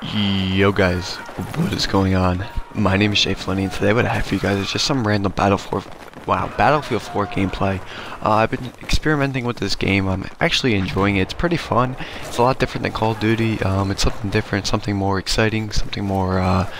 Yo guys, what is going on? My name is Jay Flynnie and today what I have for you guys is just some random Battlefield wow, Battlefield 4 gameplay. Uh, I've been experimenting with this game. I'm actually enjoying it. It's pretty fun. It's a lot different than Call of Duty. Um, it's something different, something more exciting, something more uh,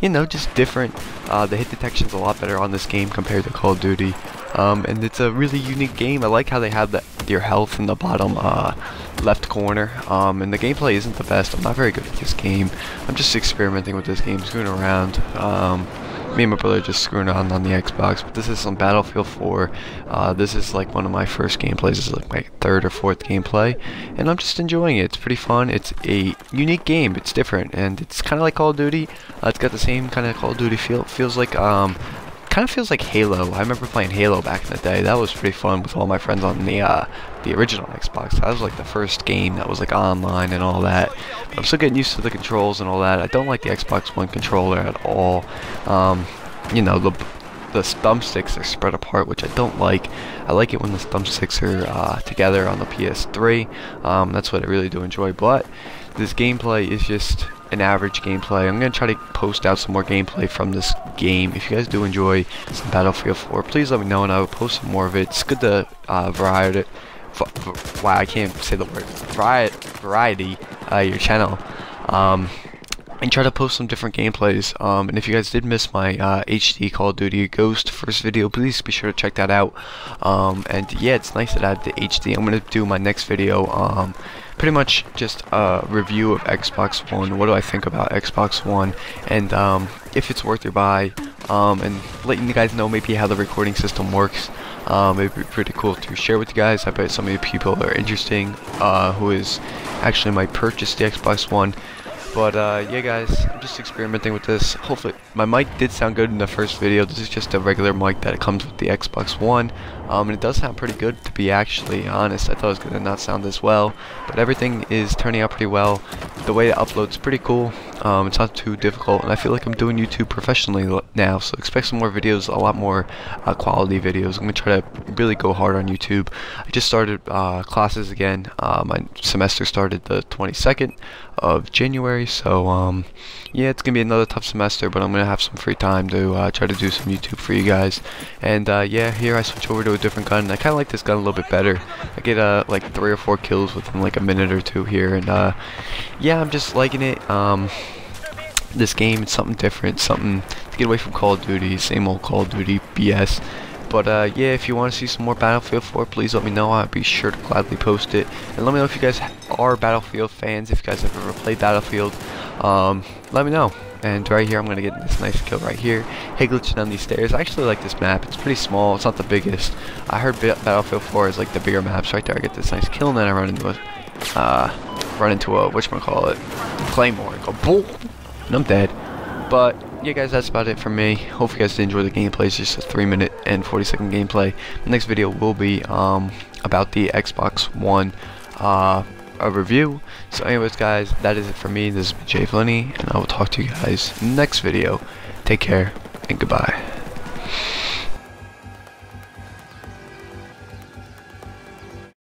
you know, just different. Uh, the hit detection's a lot better on this game compared to Call of Duty. Um, and it's a really unique game. I like how they have the, your health in the bottom uh, left corner. Um, and the gameplay isn't the best. I'm not very good at this game. I'm just experimenting with this game, screwing around. Um, me and my brother just screwing around on the Xbox. But this is some Battlefield 4. Uh, this is like one of my first gameplays. This is like my third or fourth gameplay, and I'm just enjoying it. It's pretty fun. It's a unique game. It's different, and it's kind of like Call of Duty. Uh, it's got the same kind of Call of Duty feel. It feels like um, kind of feels like Halo. I remember playing Halo back in the day. That was pretty fun with all my friends on the uh, the original Xbox. That was like the first game that was like online and all that. But I'm still getting used to the controls and all that. I don't like the Xbox One controller at all. Um, you know the the thumbsticks are spread apart, which I don't like. I like it when the thumbsticks are uh, together on the PS3. Um, that's what I really do enjoy. But this gameplay is just an average gameplay. I'm going to try to post out some more gameplay from this game. If you guys do enjoy some Battlefield 4, please let me know and I will post some more of it. It's good to uh, variety. Wow, I can't say the word. Variety, variety uh, your channel. Um, and try to post some different gameplays. Um, and if you guys did miss my uh, HD Call of Duty Ghost first video, please be sure to check that out. Um, and yeah, it's nice that I have the HD. I'm gonna do my next video. Pretty much just a review of Xbox One. What do I think about Xbox One, and um, if it's worth your buy, um, and letting you guys know maybe how the recording system works. Um, it'd be pretty cool to share with you guys. I bet some of you people are interesting uh, who is actually might purchase the Xbox One. But uh, yeah guys, I'm just experimenting with this. Hopefully, my mic did sound good in the first video. This is just a regular mic that comes with the Xbox One. Um, and it does sound pretty good to be actually honest. I thought it was going to not sound this well. But everything is turning out pretty well. The way it uploads pretty cool. Um, it's not too difficult. And I feel like I'm doing YouTube professionally now. So expect some more videos, a lot more uh, quality videos. I'm going to try to really go hard on YouTube. I just started uh, classes again. Uh, my semester started the 22nd of January. So um, yeah, it's gonna be another tough semester, but I'm gonna have some free time to uh, try to do some YouTube for you guys. And uh, yeah, here I switch over to a different gun. I kind of like this gun a little bit better. I get uh, like three or four kills within like a minute or two here, and yeah, I'm just liking it. Um, this game, it's something different, something to get away from Call of Duty, same old Call of Duty BS. But uh, yeah, if you want to see some more Battlefield 4, please let me know. I'll be sure to gladly post it. And let me know if you guys are Battlefield fans, if you guys have ever played Battlefield. Um, let me know. And right here, I'm going to get this nice kill right here. Hey, glitching down these stairs. I actually like this map. It's pretty small. It's not the biggest. I heard Battlefield 4 is like the bigger maps. Right there, I get this nice kill, and then I run into a, uh, run into a, whatchamacallit, Claymore. I go boom, and I'm dead. But yeah guys that's about it for me. Hope you guys did enjoy the gameplay. It's just a 3 minute and 40 second gameplay. The next video will be um, about the Xbox One uh, a review. So anyways guys that is it for me. This is Jay Flynnie and I will talk to you guys next video. Take care and goodbye